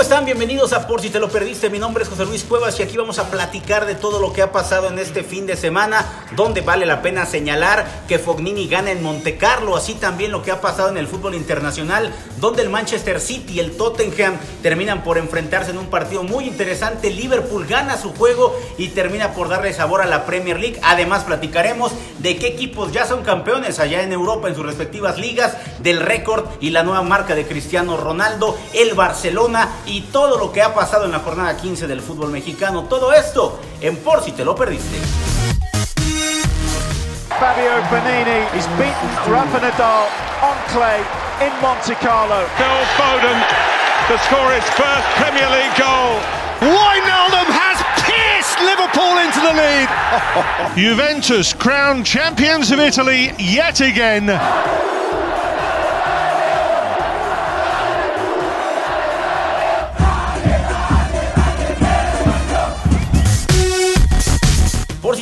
¿Cómo están? Bienvenidos a Por si te lo perdiste. Mi nombre es José Luis Cuevas y aquí vamos a platicar de todo lo que ha pasado en este fin de semana, donde vale la pena señalar que Fognini gana en Monte Carlo, así también lo que ha pasado en el fútbol internacional, donde el Manchester City y el Tottenham terminan por enfrentarse en un partido muy interesante. Liverpool gana su juego y termina por darle sabor a la Premier League. Además, platicaremos de qué equipos ya son campeones allá en Europa en sus respectivas ligas, del récord y la nueva marca de Cristiano Ronaldo, el Barcelona y todo lo que ha pasado en la jornada 15 del fútbol mexicano. Todo esto en Por si te lo perdiste. Fabio Bonini is beaten Rafa Nadal on clay in Monte Carlo. Phil Foden to score his first Premier League goal. Wijnaldum has pierced Liverpool into the lead. Juventus crowned champions of Italy yet again.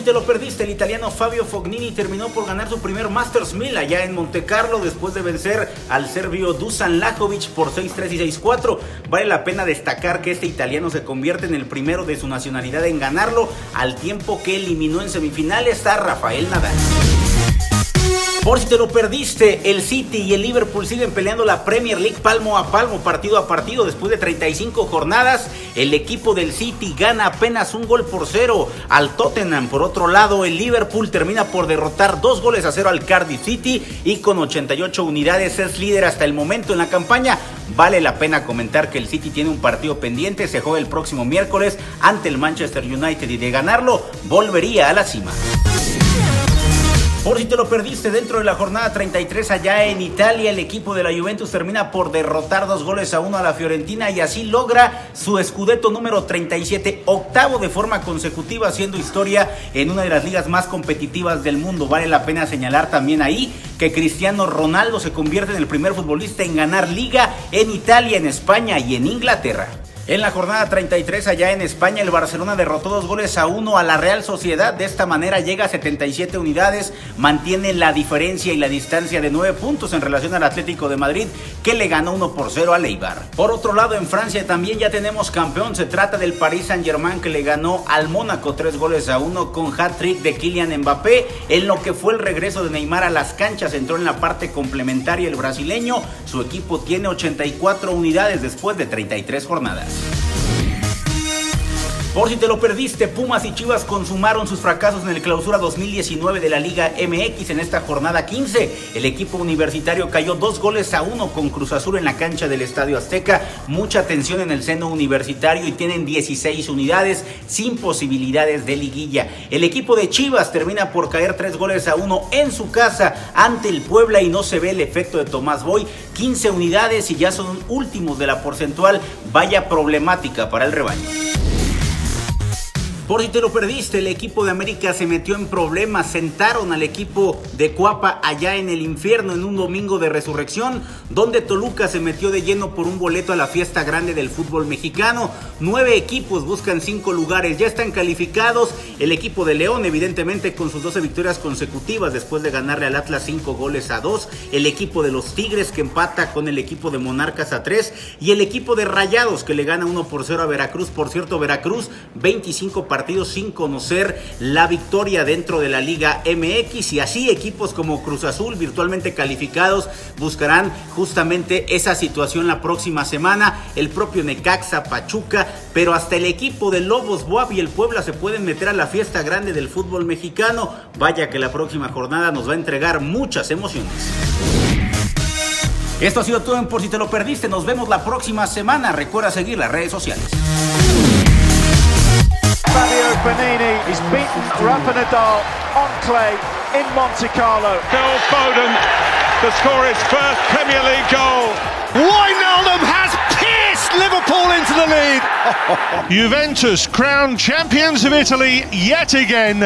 Te lo perdiste, el italiano Fabio Fognini terminó por ganar su primer Masters 1000 allá en Monte Carlo después de vencer al serbio Dusan Lajovic por 6-3 y 6-4. Vale la pena destacar que este italiano se convierte en el primero de su nacionalidad en ganarlo al tiempo que eliminó en semifinales a Rafael Nadal. Por si te lo perdiste, el City y el Liverpool siguen peleando la Premier League palmo a palmo, partido a partido. Después de 35 jornadas, el equipo del City gana apenas un gol por cero al Tottenham. Por otro lado, el Liverpool termina por derrotar dos goles a cero al Cardiff City y con 88 unidades es líder hasta el momento en la campaña. Vale la pena comentar que el City tiene un partido pendiente, se juega el próximo miércoles ante el Manchester United y de ganarlo volvería a la cima. Por si te lo perdiste dentro de la jornada 33 allá en Italia, el equipo de la Juventus termina por derrotar dos goles a uno a la Fiorentina y así logra su escudeto número 37, octavo de forma consecutiva, haciendo historia en una de las ligas más competitivas del mundo. Vale la pena señalar también ahí que Cristiano Ronaldo se convierte en el primer futbolista en ganar liga en Italia, en España y en Inglaterra. En la jornada 33 allá en España, el Barcelona derrotó dos goles a uno a la Real Sociedad. De esta manera llega a 77 unidades, mantiene la diferencia y la distancia de 9 puntos en relación al Atlético de Madrid, que le ganó 1 por 0 a Leibar. Por otro lado, en Francia también ya tenemos campeón. Se trata del Paris Saint-Germain que le ganó al Mónaco 3 goles a 1 con hat-trick de Kylian Mbappé. En lo que fue el regreso de Neymar a las canchas, entró en la parte complementaria el brasileño. Su equipo tiene 84 unidades después de 33 jornadas. Por si te lo perdiste, Pumas y Chivas consumaron sus fracasos en el clausura 2019 de la Liga MX en esta jornada 15. El equipo universitario cayó dos goles a uno con Cruz Azul en la cancha del Estadio Azteca. Mucha tensión en el seno universitario y tienen 16 unidades sin posibilidades de liguilla. El equipo de Chivas termina por caer tres goles a uno en su casa ante el Puebla y no se ve el efecto de Tomás Boy. 15 unidades y ya son últimos de la porcentual. Vaya problemática para el rebaño. Por si te lo perdiste, el equipo de América se metió en problemas. Sentaron al equipo de Cuapa allá en el infierno en un domingo de resurrección, donde Toluca se metió de lleno por un boleto a la fiesta grande del fútbol mexicano. Nueve equipos buscan cinco lugares, ya están calificados. El equipo de León, evidentemente, con sus 12 victorias consecutivas después de ganarle al Atlas cinco goles a dos. El equipo de los Tigres que empata con el equipo de Monarcas a tres. Y el equipo de Rayados que le gana 1 por 0 a Veracruz. Por cierto, Veracruz, 25 partidos partidos sin conocer la victoria dentro de la Liga MX y así equipos como Cruz Azul virtualmente calificados buscarán justamente esa situación la próxima semana, el propio Necaxa, Pachuca, pero hasta el equipo de Lobos Boab y el Puebla se pueden meter a la fiesta grande del fútbol mexicano. Vaya que la próxima jornada nos va a entregar muchas emociones. Esto ha sido todo en Por si te lo perdiste. Nos vemos la próxima semana. Recuerda seguir las redes sociales. Fabio Bonini is beaten Rafa Nadal on clay in Monte Carlo. Phil Foden to score his first Premier League goal. Wijnaldum has pierced Liverpool into the lead. Juventus crowned champions of Italy yet again.